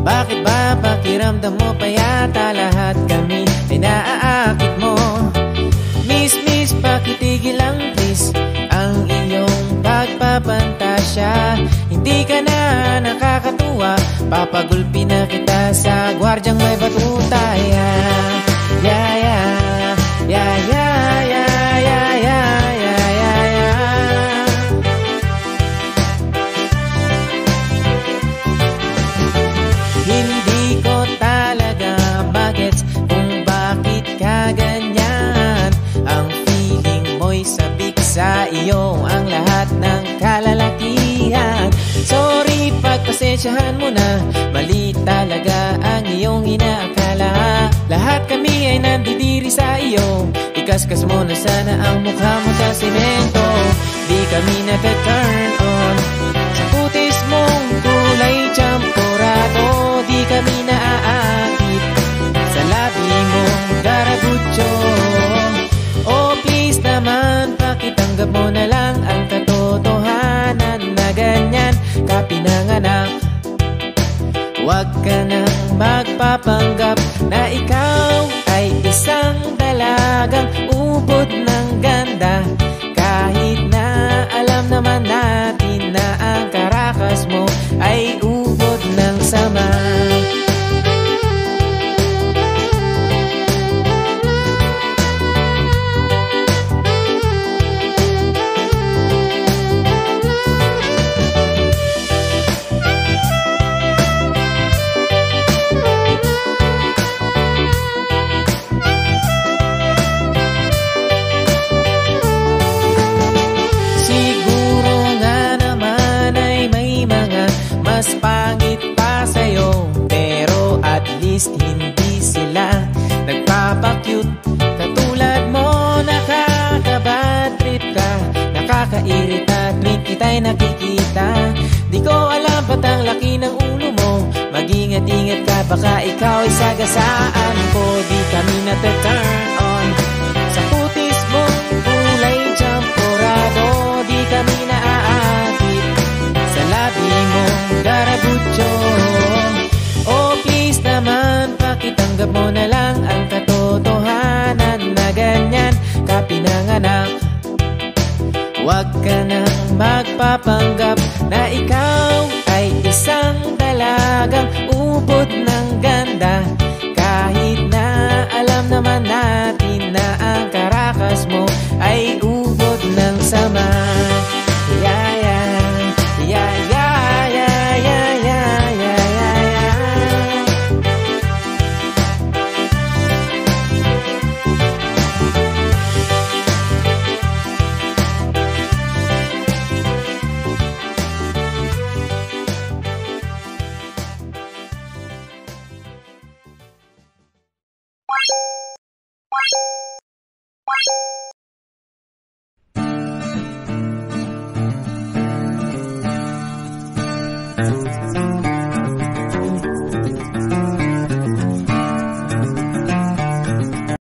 Bakit ba pakiramdam mo pa yata lahat kami ay naaakit mo? Miss, miss, pakitigil lang please. Ang iyong pagpapantasya. Hindi ka na nakakatuwa. Papagulpi na kita sa gwardyang may batuta sa iyo ang lahat ng kalalakihan Sorry, pagpasensyahan mo na. Mali talaga ang iyong inaakala. Lahat kami ay nandidiri sa iyo Ikaskas mo na sana ang mukha mo sa simento. Di kami nata-turn on. Sa kutis mong kulay champorado Huwag ka nang magpapanggap Na ikaw ay isang dalagang ubod ng least hindi sila nagpapakyut Katulad mo nakakabad trip ka Nakakairita tuwing kita'y nakikita. Di ko alam ba't ang laki ng ulo mo. Mag-ingat-ingat ka baka ikaw ay sagasaan Huwag ka nang magpapanggap na ikaw ay isang dalagang ubod ng ganda. Kahit na alam naman natin na ang karakas mo ay ubod